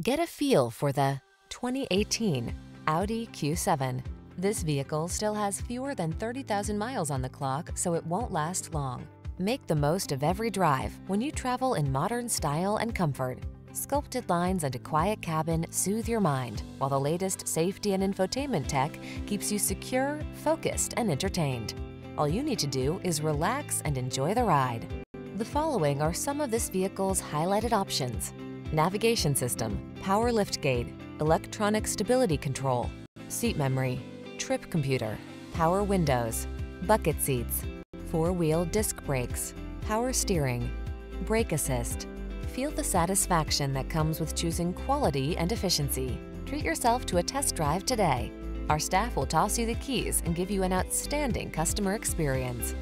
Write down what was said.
Get a feel for the 2018 Audi Q7. This vehicle still has fewer than 30,000 miles on the clock, so it won't last long. Make the most of every drive when you travel in modern style and comfort. Sculpted lines and a quiet cabin soothe your mind, while the latest safety and infotainment tech keeps you secure, focused, and entertained. All you need to do is relax and enjoy the ride. The following are some of this vehicle's highlighted options. Navigation system, power liftgate, electronic stability control, seat memory, trip computer, power windows, bucket seats, four-wheel disc brakes, power steering, brake assist. Feel the satisfaction that comes with choosing quality and efficiency. Treat yourself to a test drive today. Our staff will toss you the keys and give you an outstanding customer experience.